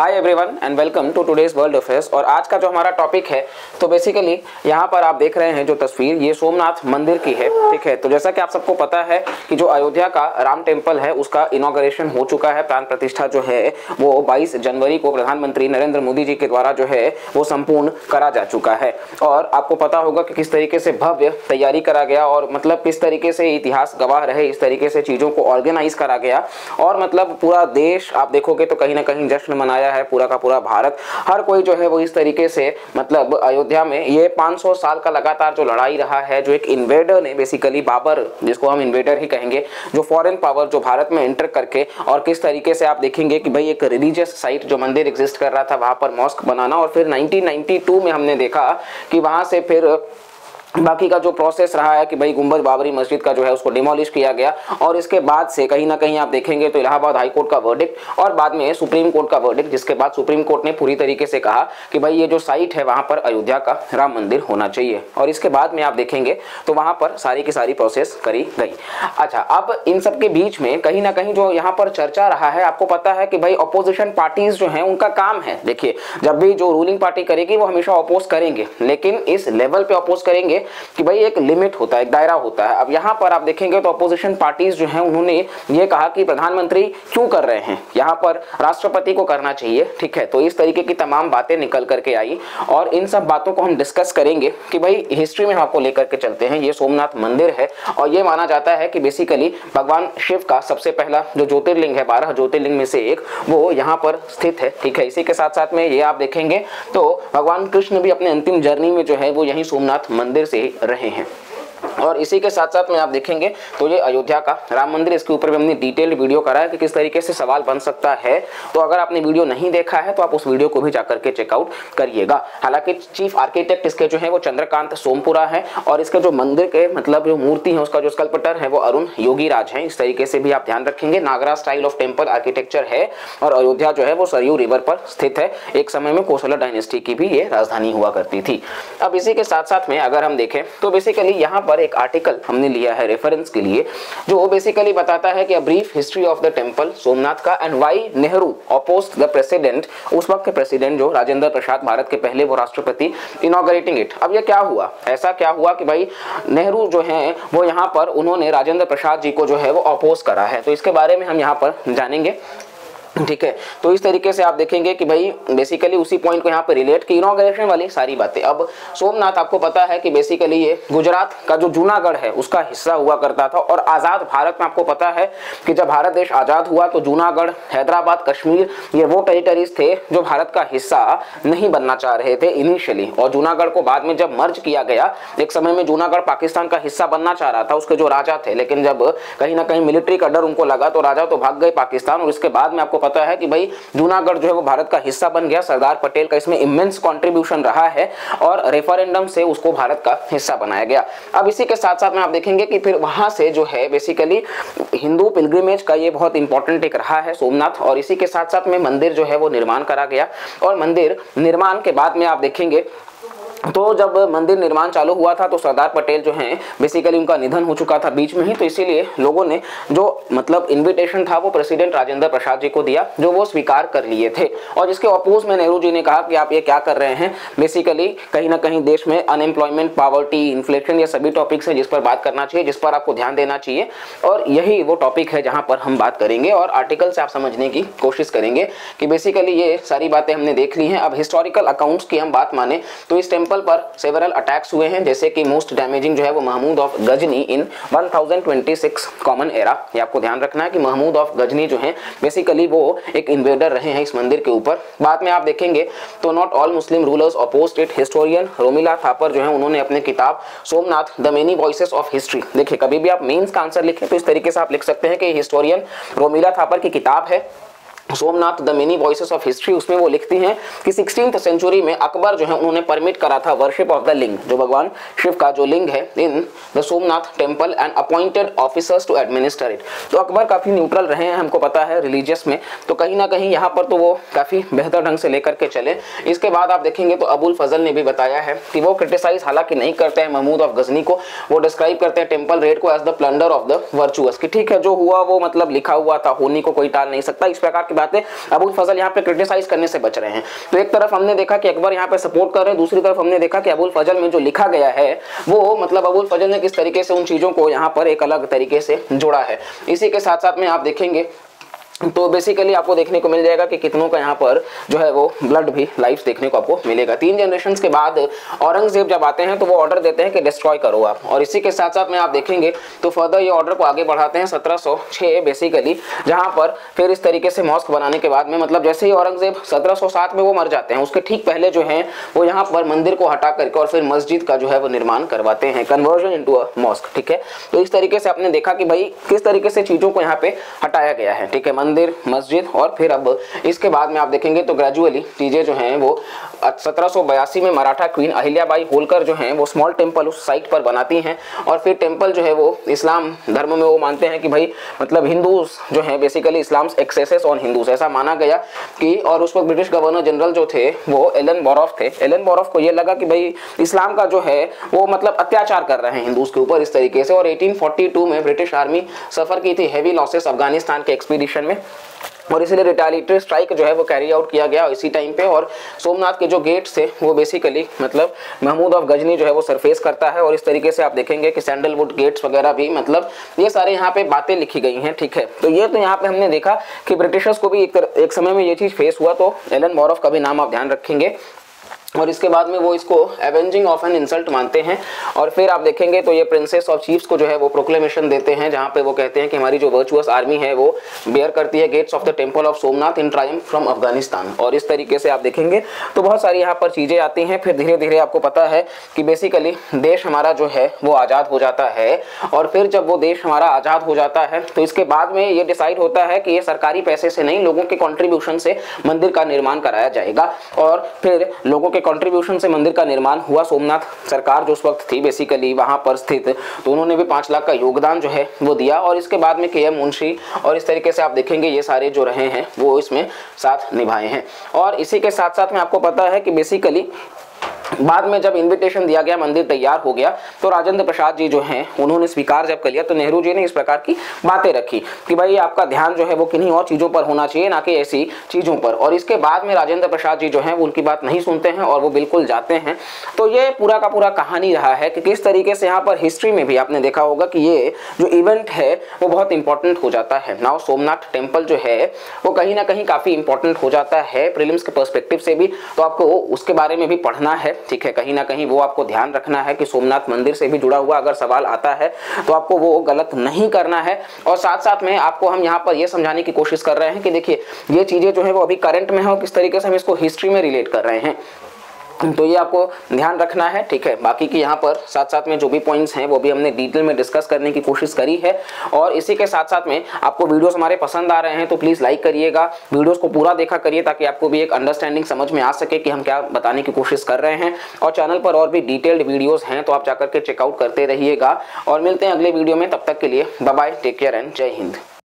Hi everyone and welcome to today's world affairs और आज का जो हमारा टॉपिक है तो बेसिकली यहाँ पर आप देख रहे हैं जो तस्वीर, ये सोमनाथ मंदिर की है, ठीक है? तो जैसा कि आप सबको पता है कि जो अयोध्या का राम टेंपल है, उसका इनोग्रेशन हो चुका है, प्राण प्रतिष्ठा जो है, वो 22 जनवरी को प्रधानमंत्री नरेंद्र मोदी जी के द्वारा जो है, वो संपूर्ण करा जा चुका है। और आपको पता होगा कि किस तरीके से भव्य तैयारी करा गया और मतलब किस तरीके से इतिहास गवाह रहे, इस तरीके से चीज़ों को ऑर्गेनाइज करा गया। और मतलब पूरा देश आप देखोगे तो कहीं ना कहीं जश्न मनाया है पूरा का पूरा भारत। हर कोई जो है वो इस तरीके से मतलब अयोध्या में ये 500 साल का लगातार जो लड़ाई रहा है, जो एक इन्वेडर ने बेसिकली बाबर, जिसको हम इन्वेडर ही कहेंगे, जो फॉरेन पावर जो भारत में एंटर करके और किस तरीके से आप देखेंगे कि भाई एक रिलीजियस साइट जो मंदिर एग्जिस्ट कर रहा था, वहाँ पर मॉस्क बनाना और फिर 1992 में हमने देखा कि वहाँ से फिर बाकी का जो प्रोसेस रहा है कि भाई गुंबद बाबरी मस्जिद का जो है उसको डिमोलिश किया गया और इसके बाद से कहीं ना कहीं आप देखेंगे तो इलाहाबाद हाई कोर्ट का वर्डिक्ट और बाद में सुप्रीम कोर्ट का वर्डिक्ट जिसके बाद सुप्रीम कोर्ट ने पूरी तरीके से कहा कि भाई ये जो साइट है वहाँ पर अयोध्या का राम मंदिर होना चाहिए। और इसके बाद में आप देखेंगे तो वहाँ पर सारी की सारी प्रोसेस करी गई। अच्छा अब इन सब के बीच में कहीं ना कहीं जो यहाँ पर चर्चा रहा है, आपको पता है कि भाई अपोजिशन पार्टीज़ जो है, उनका काम है। देखिए, जब भी जो रूलिंग पार्टी करेगी, वो हमेशा अपोज करेंगे। लेकिन इस लेवल पे अपोज करेंगे कि भाई एक लिमिट होता है, एक दायरा होता है। अब यहाँ पर आप देखेंगे तो अपोजिशन पार्टीज़ जो हैं, उन्होंने ये कहा कि प्रधानमंत्री क्यों कर रहे हैं? यहाँ पर राष्ट्रपति को करना चाहिए, ठीक है? तो इस तरीके की तमाम बातें निकल करके आई और इन सब बातों को हम डिस्कस करेंगे कि भाई हिस्ट्री में हम आपको लेकर के चलते हैं। ये सोमनाथ मंदिर है और ये माना जाता है कि बेसिकली भगवान शिव का सबसे पहला जो ज्योतिर्लिंग है, बारह ज्योतिर्लिंग में से एक, वो यहाँ पर स्थित है, ठीक है? इसी के साथ साथ में ये आप देखेंगे तो भगवान कृष्ण भी अपने अंतिम जर्नी में जो है, वो यही सोमनाथ मंदिर से रहे हैं। और इसी के साथ साथ में आप देखेंगे तो ये अयोध्या का राम मंदिर, इसके ऊपर भी हमने डिटेल्ड वीडियो करा है कि किस तरीके से सवाल बन सकता है। तो अगर आपने वीडियो नहीं देखा है तो आप उस वीडियो को भी जाकर के चेकआउट करिएगा। हालाँकि चीफ आर्किटेक्ट इसके जो है, वो चंद्रकांत सोमपुरा है और इसके जो मंदिर के मतलब जो मूर्ति है, उसका जो स्कल्पटर है, वो अरुण योगी राज है। इस तरीके से भी आप ध्यान रखेंगे। Nagara style of temple architecture है और अयोध्या जो है, वो सरयू रिवर पर स्थित है। एक समय में कोसला डायनेस्टी की भी ये राजधानी हुआ करती थी। अब इसी के साथ साथ में अगर हम देखें तो बेसिकली यहाँ पर एक आर्टिकल हमने लिया है रेफरेंस के लिए, जो बेसिकली बताता है कि a brief history of the temple Somnath का and why Nehru opposed the president उस वक्त के प्रेसिडेंट जो राजेंद्र प्रसाद भारत के पहले वो राष्ट्रपति इनोग्रेटिंग इट अब ये क्या हुआ? ऐसा क्या हुआ कि भाई नेहरू जो है, वो यहाँ पर उन्होंने राजेंद्र प्रसाद जी को जो है वो अपोज करा है। तो इसके बारे में हम यहाँ पर जानेंगे। ठीक है? तो इस तरीके से आप देखेंगे कि भाई बेसिकली उसी पॉइंट को यहाँ पे रिलेट की इनोग्रेशन वाली सारी बातें। अब सोमनाथ, आपको पता है कि बेसिकली ये गुजरात का जो जूनागढ़ है, उसका हिस्सा हुआ करता था। और आज़ाद भारत में आपको पता है कि जब भारत देश आज़ाद हुआ तो जूनागढ़, हैदराबाद, कश्मीर, ये वो टेरिटरीज थे जो भारत का हिस्सा नहीं बनना चाह रहे थे इनिशियली और जूनागढ़ को बाद में जब मर्ज किया गया, एक समय में जूनागढ़ पाकिस्तान का हिस्सा बनना चाह रहा था, उसके जो राजा थे। लेकिन जब कहीं ना कहीं मिलिट्री का डर उनको लगा तो राजा तो भाग गए पाकिस्तान। और इसके बाद में आपको पता है कि भाई, जूनागढ़ जो है वो भारत का हिस्सा बन गया। सरदार पटेल का इसमें इमेंस कंट्रीब्यूशन रहा है और रेफरेंडम से उसको भारत का हिस्सा बनाया गया। अब इसी के साथ साथ में आप देखेंगे कि फिर वहाँ से जो है बेसिकली हिंदू पिलग्रिमेज का ये बहुत इंपॉर्टेंट एक रहा है सोमनाथ और इसी के साथ साथ में मंदिर जो है वो निर्माण करा गया। और मंदिर निर्माण के बाद में आप देखेंगे तो जब मंदिर निर्माण चालू हुआ था तो सरदार पटेल जो हैं बेसिकली उनका निधन हो चुका था बीच में ही। तो इसीलिए लोगों ने जो मतलब इनविटेशन था, वो प्रेसिडेंट राजेंद्र प्रसाद जी को दिया, जो वो स्वीकार कर लिए थे। और जिसके अपोज में नेहरू जी ने कहा कि आप ये क्या कर रहे हैं? बेसिकली कहीं ना कहीं देश में अनएम्प्लॉयमेंट पावर्टी इन्फ्लेशन ये सभी टॉपिक्स हैं जिस पर बात करना चाहिए, जिस पर आपको ध्यान देना चाहिए। और यही वो टॉपिक है जहाँ पर हम बात करेंगे और आर्टिकल से आप समझने की कोशिश करेंगे कि बेसिकली ये सारी बातें हमने देख ली हैं। अब हिस्टोरिकल अकाउंट्स की हम बात माने तो इस टेंपल टेंपल पर सेवरल अटैक्स हुए हैं, जैसे कि मोस्ट डैमेजिंग जो है वो Mahmud of Ghazni in 1026 common era ये आपको ध्यान रखना है कि महमूद ऑफ़ गजनी जो है बेसिकली वो एक इन्वेडर रहे हैं इस मंदिर के ऊपर। बाद में आप देखेंगे तो not all Muslim rulers opposed it historian Romila Thapar जो है, उन्होंने अपने किताब Somnath the many voices of history देखिए, कभी भी आप मेन्स का आंसर लिखें तो इस तरीके से आप लिख सकते हैं कि हिस्टोरियन रोमिला थापर की किताब है। Somnath the many voice of history उसमें वो लिखती हैं कि सिक्सटीन सेंचुरी में अकबर जो है, उन्होंने परमिट करा था वर्शिप ऑफ़ द लिंग जो भगवान शिव का जो लिंग है in the Somnath temple and appointed officers to administer it तो अकबर काफ़ी न्यूट्रल रहे हैं, हमको पता है रिलीजियस में। तो कहीं ना कहीं यहाँ पर तो वो काफ़ी बेहतर ढंग से लेकर के चले। इसके बाद आप देखेंगे तो अबुल फजल ने भी बताया है कि वो क्रिटिसाइज हालाँकि नहीं करते हैं महमूद ऑफ़ गजनी को। वो डिस्क्राइब करते हैं टेंपल रेड को as the plunder of the virtuous कि ठीक है, जो हुआ वो मतलब लिखा हुआ था, होनी को कोई टाल नहीं सकता। इस प्रकार की बात है। अबुल फजल यहाँ पे क्रिटिसाइज करने से बच रहे हैं। तो एक तरफ़ हमने देखा कि अकबर यहाँ पे सपोर्ट कर रहे हैं, दूसरी तरफ़ हमने देखा कि अबुल फजल में जो लिखा गया है, वो मतलब अबुल फजल ने किस तरीके से उन चीज़ों को यहाँ पर एक अलग तरीके से जोड़ा है। इसी के साथ साथ में आप देखेंगे तो बेसिकली आपको देखने को मिल जाएगा कि कितनों का यहाँ पर जो है वो ब्लड भी लाइफ देखने को आपको मिलेगा। तीन जनरेशन के बाद औरंगज़ेब जब आते हैं तो वो ऑर्डर देते हैं कि डिस्ट्रॉय करो आप। और इसी के साथ साथ में आप देखेंगे तो फर्दर ये ऑर्डर को आगे बढ़ाते हैं सत्रह सौ छह बेसिकली जहाँ पर फिर इस तरीके से मॉस्क बनाने के बाद में मतलब जैसे ही औरंगज़ेब सत्रह सौ सात में वो मर जाते हैं, उसके ठीक पहले जो है वो यहाँ पर मंदिर को हटा करके और फिर मस्जिद का जो है वो निर्माण करवाते हैं कन्वर्जन इंटू अ मॉस्क ठीक है? तो इस तरीके से आपने देखा कि भाई किस तरीके से चीज़ों को यहाँ पे हटाया गया है, ठीक है? मंदिर, मस्जिद और फिर अब इसके बाद में आप देखेंगे तो ग्रेजुअली चीज़ें जो हैं वो सत्रह सौ बयासी में मराठा क्वीन अहिल्याबाई होलकर जो हैं, वो स्मॉल टेंपल उस साइट पर बनाती हैं और फिर टेंपल जो है, वो इस्लाम धर्म में वो मानते हैं कि भाई मतलब हिंदूज जो हैं basically Islam excesses on Hindus ऐसा माना गया कि, और उस वक्त ब्रिटिश गवर्नर जनरल जो थे, वो एलन बोरॉफ थे। एलन बोरॉफ को ये लगा कि भाई, इस्लाम का जो है, वो मतलब अत्याचार कर रहे हैं हिंदूज के ऊपर इस तरीके से। और 1842 में ब्रिटिश आर्मी सफ़र की थी हैवी लॉसेस अफ़गानिस्तान के एक्सपीडिशन में। और इसलिए रिटालिटरी स्ट्राइक जो है वो कैरी आउट किया गया इसी टाइम पे और सोमनाथ के जो गेट्स थे वो बेसिकली मतलब महमूद ऑफ़ गजनी जो है वो सरफेस करता है और इस तरीके से आप देखेंगे कि सैंडलवुड गेट्स वगैरह भी मतलब ये सारे यहाँ पे बातें लिखी गई हैं ठीक है? तो ये तो यहाँ पे हमने देखा कि ब्रिटिशर्स को भी एक, एक समय में ये चीज़ फेस हुआ तो एलन मॉरफ का भी नाम आप ध्यान रखेंगे। और इसके बाद में वो इसको एवेंजिंग ऑफ़ एन इंसल्ट मानते हैं। और फिर आप देखेंगे तो ये प्रिंसेस ऑफ़ चीफ्स को जो है वो प्रोक्लेमेशन देते हैं, जहाँ पे वो कहते हैं कि हमारी जो वर्चुअस आर्मी है वो बेयर करती है gates of the temple of Somnath in triumph from Afghanistan और इस तरीके से आप देखेंगे तो बहुत सारी यहाँ पर चीज़ें आती हैं। फिर धीरे धीरे आपको पता है कि बेसिकली देश हमारा जो है वो आज़ाद हो जाता है। और फिर जब वो देश हमारा आज़ाद हो जाता है तो इसके बाद में ये डिसाइड होता है कि ये सरकारी पैसे से नहीं, लोगों के कॉन्ट्रीब्यूशन से मंदिर का निर्माण कराया जाएगा। और फिर लोगों के के कंट्रीब्यूशन से मंदिर का निर्माण हुआ। सोमनाथ सरकार जो उस वक्त थी बेसिकली वहाँ पर स्थित तो उन्होंने भी पाँच लाख का योगदान जो है वो दिया। और इसके बाद में के एम मुंशी, और इस तरीके से आप देखेंगे ये सारे जो रहे हैं, वो इसमें साथ निभाए हैं। और इसी के साथ साथ में आपको पता है कि बेसिकली बाद में जब इनविटेशन दिया गया, मंदिर तैयार हो गया तो राजेंद्र प्रसाद जी जो हैं, उन्होंने स्वीकार जब कर लिया तो नेहरू जी ने इस प्रकार की बातें रखी कि भाई आपका ध्यान जो है वो किन्हीं और चीज़ों पर होना चाहिए, ना कि ऐसी चीज़ों पर। और इसके बाद में राजेंद्र प्रसाद जी जो हैं, वो उनकी बात नहीं सुनते हैं और वो बिल्कुल जाते हैं। तो ये पूरा का पूरा कहानी रहा है कि किस तरीके से यहाँ पर हिस्ट्री में भी आपने देखा होगा कि ये जो इवेंट है, वो बहुत इंपॉर्टेंट हो जाता है। नाव सोमनाथ टेंपल जो है, वो कहीं ना कहीं काफ़ी इंपॉर्टेंट हो जाता है प्रिलिम्स के परस्पेक्टिव से भी। तो आपको उसके बारे में भी पढ़ना है। ठीक है, कहीं ना कहीं वो आपको ध्यान रखना है कि सोमनाथ मंदिर से भी जुड़ा हुआ अगर सवाल आता है तो आपको वो गलत नहीं करना है। और साथ साथ में आपको हम यहाँ पर ये समझाने की कोशिश कर रहे हैं कि देखिए, ये चीज़ें जो है वो अभी करंट में है और किस तरीके से हम इसको हिस्ट्री में रिलेट कर रहे हैं। तो ये आपको ध्यान रखना है, ठीक है? बाकी की यहाँ पर साथ साथ में जो भी पॉइंट्स हैं, वो भी हमने डिटेल में डिस्कस करने की कोशिश करी है। और इसी के साथ साथ में आपको वीडियोस हमारे पसंद आ रहे हैं तो प्लीज़ लाइक करिएगा। वीडियोस को पूरा देखा करिए, ताकि आपको भी एक अंडरस्टैंडिंग समझ में आ सके कि हम क्या बताने की कोशिश कर रहे हैं। और चैनल पर और भी डिटेल्ड वीडियोज़ हैं तो आप जाकर के चेकआउट करते रहिएगा। और मिलते हैं अगले वीडियो में, तब तक के लिए बाय टेक केयर एंड जय हिंद।